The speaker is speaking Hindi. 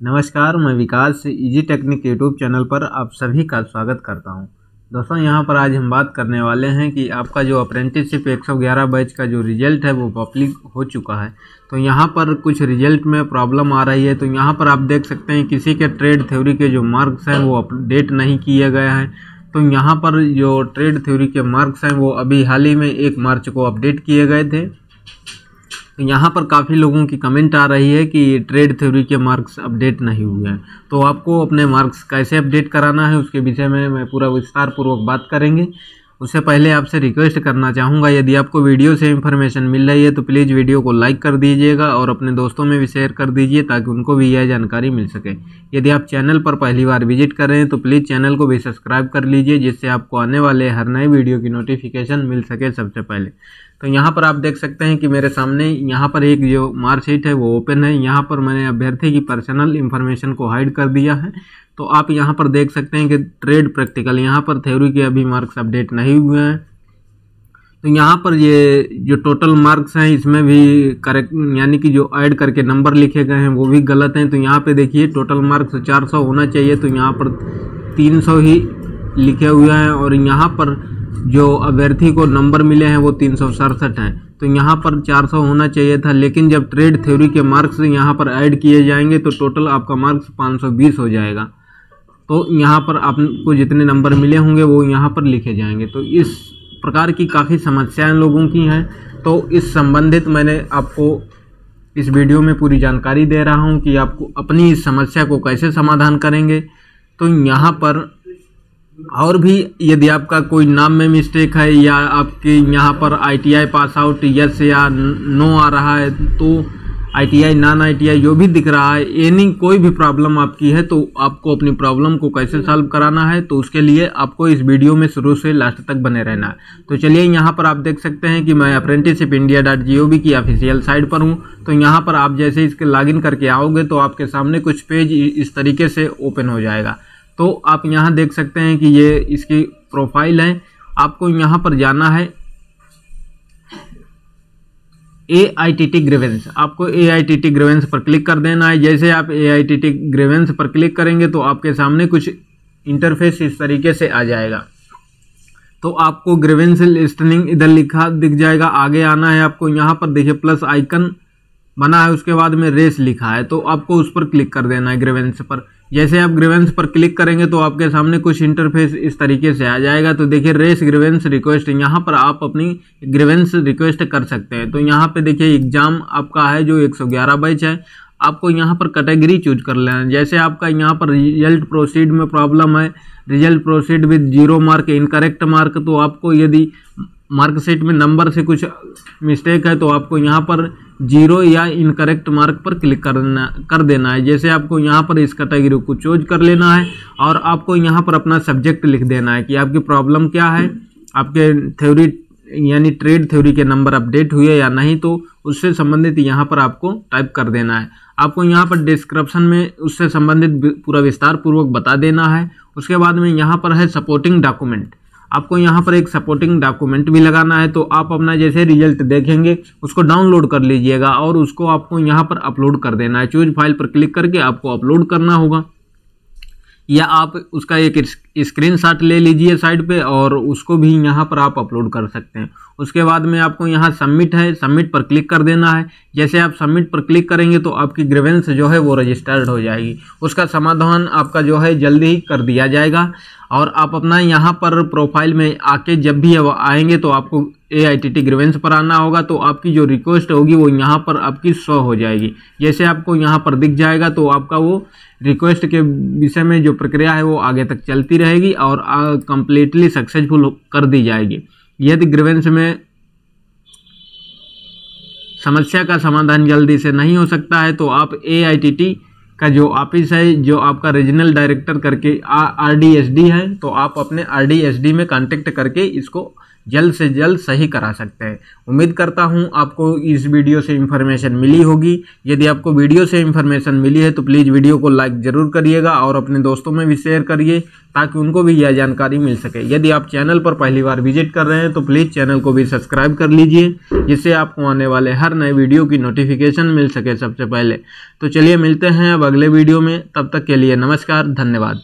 नमस्कार, मैं Vikas easy technique YouTube channel पर आप सभी का स्वागत करता हूँ। दोस्तों, यहाँ पर आज हम बात करने वाले हैं कि आपका जो अप्रेंटिसशिप 111 बैच का जो रिज़ल्ट है वो पब्लिक हो चुका है। तो यहाँ पर कुछ रिज़ल्ट में प्रॉब्लम आ रही है। तो यहाँ पर आप देख सकते हैं किसी के ट्रेड थ्योरी के जो मार्क्स हैं वो अपडेट नहीं किए गए हैं। तो यहाँ पर जो ट्रेड थ्योरी के मार्क्स हैं वो अभी हाल ही में एक मार्च को अपडेट किए गए थे। यहाँ पर काफ़ी लोगों की कमेंट आ रही है कि ट्रेड थ्योरी के मार्क्स अपडेट नहीं हुए हैं। तो आपको अपने मार्क्स कैसे अपडेट कराना है, उसके विषय में मैं पूरा विस्तार पूर्वक बात करेंगे। उससे पहले आपसे रिक्वेस्ट करना चाहूँगा, यदि आपको वीडियो से इन्फॉर्मेशन मिल रही है तो प्लीज़ वीडियो को लाइक कर दीजिएगा और अपने दोस्तों में भी शेयर कर दीजिए, ताकि उनको भी यह जानकारी मिल सके। यदि आप चैनल पर पहली बार विज़िट कर रहे हैं तो प्लीज़ चैनल को भी सब्सक्राइब कर लीजिए, जिससे आपको आने वाले हर नए वीडियो की नोटिफिकेशन मिल सके सबसे पहले। तो यहाँ पर आप देख सकते हैं कि मेरे सामने यहाँ पर एक जो मार्कशीट है वो ओपन है। यहाँ पर मैंने अभ्यर्थी की पर्सनल इन्फॉर्मेशन को हाइड कर दिया है। तो आप यहाँ पर देख सकते हैं कि ट्रेड प्रैक्टिकल, यहाँ पर थ्योरी के अभी मार्क्स अपडेट नहीं हुए हैं। तो यहाँ पर ये जो टोटल मार्क्स हैं, इसमें भी करेक्ट, यानी कि जो ऐड करके नंबर लिखे गए हैं, वो भी गलत हैं। तो यहाँ पे देखिए, टोटल मार्क्स 400 होना चाहिए। तो यहाँ पर 300 ही लिखे हुए हैं और यहाँ पर जो अभ्यर्थी को नंबर मिले हैं वो तीन सौ सड़सठ हैं। तो यहाँ पर 400 होना चाहिए था, लेकिन जब ट्रेड थ्योरी के मार्क्स यहाँ पर ऐड किए जाएँगे तो टोटल आपका मार्क्स 520 हो जाएगा। तो यहाँ पर आपको जितने नंबर मिले होंगे, वो यहाँ पर लिखे जाएँगे। तो इस प्रकार की काफ़ी समस्याएँ लोगों की हैं। तो इस संबंधित मैंने आपको इस वीडियो में पूरी जानकारी दे रहा हूँ कि आपको अपनी इस समस्या को कैसे समाधान करेंगे। तो यहाँ पर और भी यदि आपका कोई नाम में मिस्टेक है या आपके यहाँ पर आईटीआई पास आउट यस या नो आ रहा है तो आईटीआई नॉन आईटीआई जो भी दिख रहा है एनी कोई भी प्रॉब्लम आपकी है तो आपको अपनी प्रॉब्लम को कैसे सॉल्व कराना है तो उसके लिए आपको इस वीडियो में शुरू से लास्ट तक बने रहना है। तो चलिए यहाँ पर आप देख सकते हैं कि मैं apprenticeship India dot G O V की ऑफिशियल साइट पर हूँ। तो यहाँ पर आप जैसे इसके लॉगिन करके आओगे तो आपके सामने कुछ पेज इस तरीके से ओपन हो जाएगा। तो आप यहाँ देख सकते हैं कि ये इसकी प्रोफ़ाइल है। आपको यहाँ पर जाना है। A I T T grievance आपको A I T T grievance पर क्लिक कर देना है। जैसे आप A I T T grievance पर क्लिक करेंगे तो आपके सामने कुछ इंटरफेस इस तरीके से आ जाएगा। तो आपको ग्रेवेंस लिस्टनिंग इधर लिखा दिख जाएगा। आगे आना है आपको। यहाँ पर देखिए प्लस आइकन बना है। उसके बाद में रेस लिखा है। तो आपको उस पर क्लिक कर देना है ग्रेवेंस पर। जैसे आप ग्रेवेंस पर क्लिक करेंगे तो आपके सामने कुछ इंटरफेस इस तरीके से आ जाएगा। तो देखिए रेस ग्रेवेंस रिक्वेस्ट यहाँ पर आप अपनी ग्रेवेंस रिक्वेस्ट कर सकते हैं। तो यहाँ पे देखिए एग्ज़ाम आपका है जो 111 सौ बैच है। आपको यहाँ पर कैटेगरी चूज़ कर लेना है। जैसे आपका यहाँ पर रिज़ल्ट प्रोसीड में प्रॉब्लम है result proceed with zero mark incorrect mark तो आपको यदि मार्कशीट में नंबर से कुछ मिस्टेक है तो आपको यहाँ पर ज़ीरो या इनकरेक्ट मार्क पर क्लिक करना, कर देना है। जैसे आपको यहाँ पर इस कैटेगरी को चूज़ कर लेना है और आपको यहाँ पर अपना सब्जेक्ट लिख देना है कि आपकी प्रॉब्लम क्या है, आपके थ्योरी यानी ट्रेड थ्योरी के नंबर अपडेट हुए या नहीं तो उससे संबंधित यहाँ पर आपको टाइप कर देना है। आपको यहाँ पर डिस्क्रिप्शन में उससे संबंधित पूरा विस्तार पूर्वक बता देना है। उसके बाद में यहाँ पर है सपोर्टिंग डॉक्यूमेंट आपको यहाँ पर एक सपोर्टिंग डॉक्यूमेंट भी लगाना है तो आप अपना जैसे रिज़ल्ट देखेंगे, उसको डाउनलोड कर लीजिएगा और उसको आपको यहाँ पर अपलोड कर देना है। चूज़ फ़ाइल पर क्लिक करके आपको अपलोड करना होगा। या आप उसका एक स्क्रीन शॉट ले लीजिए साइड पे और उसको भी यहाँ पर आप अपलोड कर सकते हैं। उसके बाद में आपको यहाँ सबमिट है सबमिट पर क्लिक कर देना है। जैसे आप सबमिट पर क्लिक करेंगे तो आपकी ग्रेवेंस जो है वो रजिस्टर्ड हो जाएगी। उसका समाधान आपका जो है जल्दी ही कर दिया जाएगा और आप अपना यहाँ पर प्रोफ़ाइल में आके जब भी आएँगे तो आपको A I T T grievance पर आना होगा तो आपकी जो रिक्वेस्ट होगी वो यहाँ पर आपकी शो हो जाएगी। जैसे आपको यहाँ पर दिख जाएगा तो आपका वो रिक्वेस्ट के विषय में जो प्रक्रिया है वो आगे तक चलती रहेगी और कंप्लीटली सक्सेसफुल कर दी जाएगी। यदि ग्रीवेंस में समस्या का समाधान जल्दी से नहीं हो सकता है तो आप ए का जो ऑफ़िस है, जो आपका रीजनल डायरेक्टर करके आर डी एस डी है तो आप अपने आर डी एस डी में कांटेक्ट करके इसको जल्द से जल्द सही करा सकते हैं। उम्मीद करता हूँ आपको इस वीडियो से इन्फॉर्मेशन मिली होगी। यदि आपको वीडियो से इन्फॉर्मेशन मिली है तो प्लीज़ वीडियो को लाइक ज़रूर करिएगा और अपने दोस्तों में भी शेयर करिए, ताकि उनको भी यह जानकारी मिल सके। यदि आप चैनल पर पहली बार विज़िट कर रहे हैं तो प्लीज़ चैनल को भी सब्सक्राइब कर लीजिए, जिससे आपको आने वाले हर नए वीडियो की नोटिफिकेशन मिल सके सबसे पहले। तो चलिए मिलते हैं अब अगले वीडियो में तब तक के लिए नमस्कार धन्यवाद।